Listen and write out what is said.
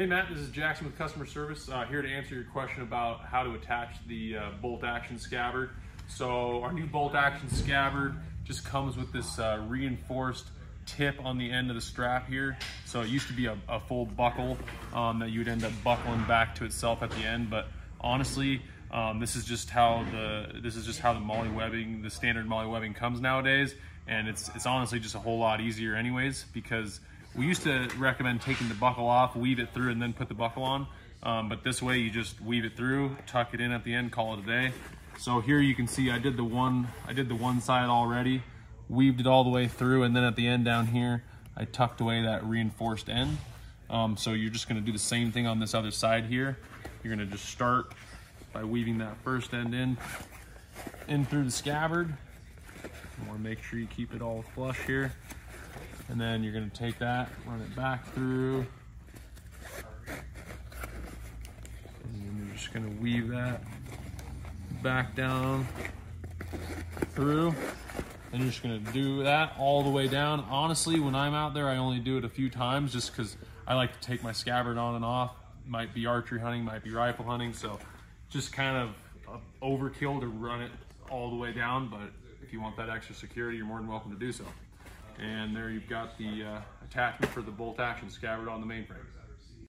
Hey Matt, this is Jackson with customer service. Uh, here to answer your question about how to attach the uh, bolt action scabbard. So our new bolt action scabbard just comes with this uh, reinforced tip on the end of the strap here. So it used to be a, a full buckle um, that you would end up buckling back to itself at the end, but honestly, um, this is just how the this is just how the MOLLE webbing, the standard MOLLE webbing comes nowadays, and it's it's honestly just a whole lot easier anyways because we used to recommend taking the buckle off, weave it through, and then put the buckle on. Um, but this way you just weave it through, tuck it in at the end, call it a day. So here you can see I did the one, I did the one side already, weaved it all the way through, and then at the end down here, I tucked away that reinforced end. Um, so you're just gonna do the same thing on this other side here. You're gonna just start by weaving that first end in, in through the scabbard. You wanna make sure you keep it all flush here. And then you're gonna take that, run it back through. And then you're just gonna weave that back down through. And you're just gonna do that all the way down. Honestly, when I'm out there, I only do it a few times just because I like to take my scabbard on and off. Might be archery hunting, might be rifle hunting. So just kind of uh, overkill to run it all the way down. But if you want that extra security, you're more than welcome to do so. And there you've got the uh, attachment for the bolt action scabbard on the mainframe.